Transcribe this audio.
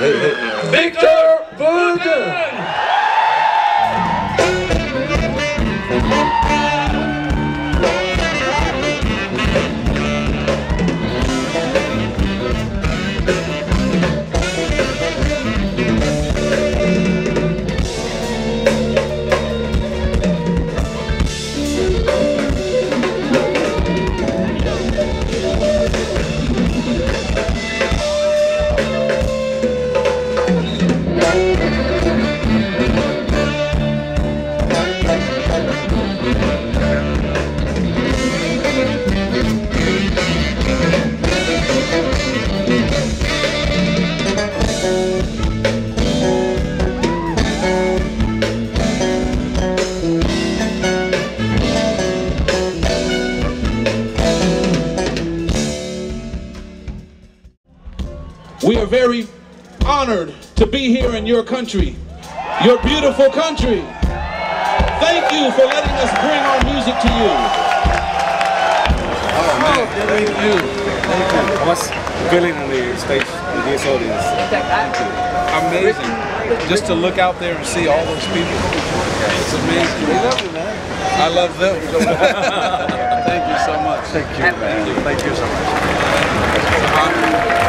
Victor Wooten! Honored to be here in your country, your beautiful country. Thank you for letting us bring our music to you. Oh man, oh, thank you. Thank you. What's feeling on the stage with this audience? Amazing. Just to look out there and see all those people. It's amazing. We love you, man. I love them. Thank you so much. Thank you, man. Thank you so much.